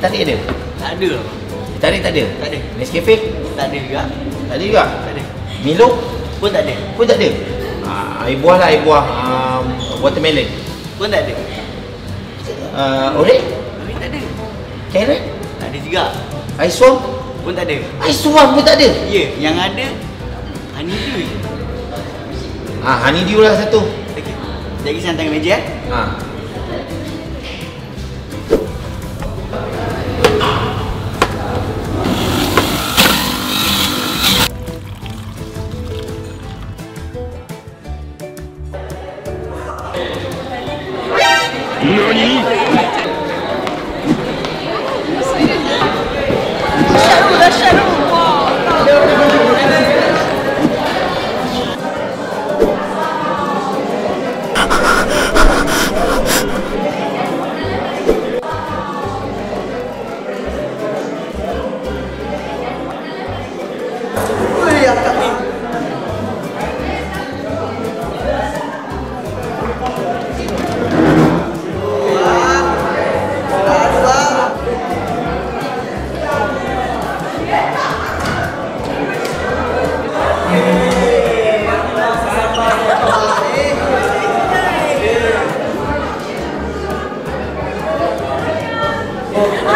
tarik ada? Tak ada. Tarik tak ada? Tak ada. Nescafe? Tak ada juga. Tak ada juga? Tak ada. Milo? Pun tak ada. Pun tak ada? Ah, air buah lah, air buah. Um, watermelon. Pun tak ada. Uh, orange? Tapi tak ada. Carrot? Tak ada juga. Ais suam? Pun tak ada. Ais suam pun tak ada? Ya, yang ada honeydew je. Ah, honeydew lah satu. Okey. Jadi saya hantar meja eh. Ha. 何？Well,